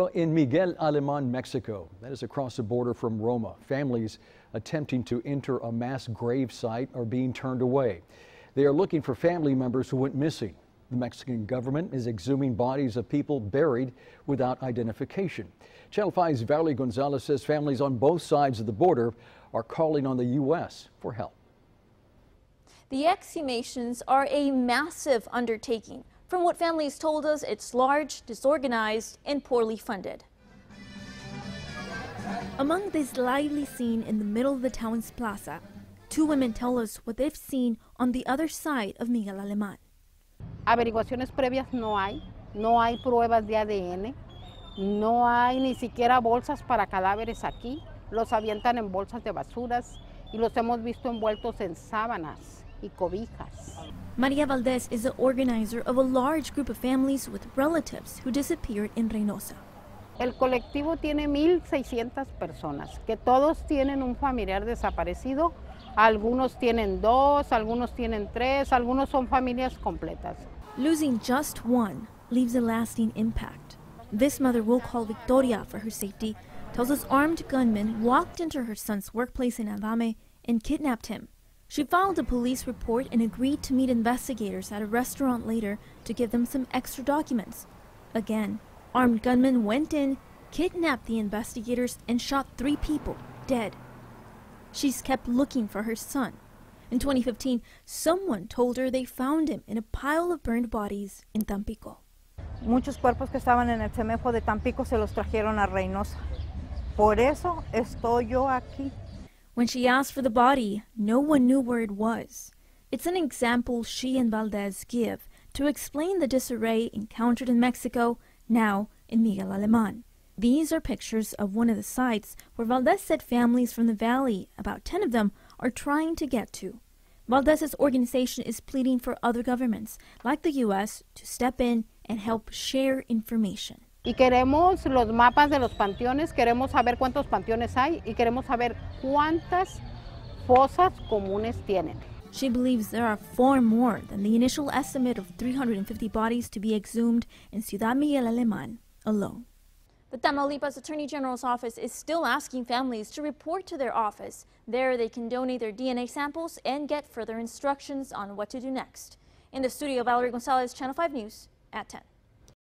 Well, in Miguel Aleman, Mexico, that is across the border from Roma, families attempting to enter a mass grave site are being turned away. They are looking for family members who went missing. The Mexican government is exhuming bodies of people buried without identification. Channel 5's Valerie Gonzalez says families on both sides of the border are calling on the U.S. for help. The exhumations are a massive undertaking. From what families told us, it's large, disorganized, and poorly funded. Among this lively scene in the middle of the town's plaza, two women tell us what they've seen on the other side of Miguel Aleman. Averiguaciones previas no hay, no hay pruebas de ADN, no hay ni siquiera bolsas para cadáveres aquí, los avientan en bolsas de basuras y los hemos visto envueltos en sábanas y cobijas. Maria Valdez is the organizer of a large group of families with relatives who disappeared in Reynosa. El colectivo tiene 1.600 personas, que todos tienen un familiar desaparecido. Algunos tienen dos, algunos tienen tres, algunos son familias completas. Losing just one leaves a lasting impact. This mother we'll call Victoria for her safety tells us armed gunmen walked into her son's workplace in Avame and kidnapped him. She filed a police report and agreed to meet investigators at a restaurant later to give them some extra documents. Again, armed gunmen went in, kidnapped the investigators, and shot three people dead. She's kept looking for her son. In 2015, someone told her they found him in a pile of burned bodies in Tampico. Muchos cuerpos que estaban en el SEMEFO de Tampico se los trajeron a Reynosa. Por eso estoy yo aquí. When she asked for the body, no one knew where it was. It's an example she and Valdez give to explain the disarray encountered in Mexico, now in Miguel Aleman. These are pictures of one of the sites where Valdez said families from the valley, about 10 of them, are trying to get to. Valdez's organization is pleading for other governments, like the U.S., to step in and help share information. Y queremos los mapas de los panteones, queremos saber cuántos panteones hay y queremos saber cuántas fosas comunes tienen. She believes there are far more than the initial estimate of 350 bodies to be exhumed in Ciudad Miguel Aleman alone. The Tamaulipas Attorney General's office is still asking families to report to their office. There they can donate their DNA samples and get further instructions on what to do next. In the studio, Valerie Gonzalez, Channel 5 News at 10.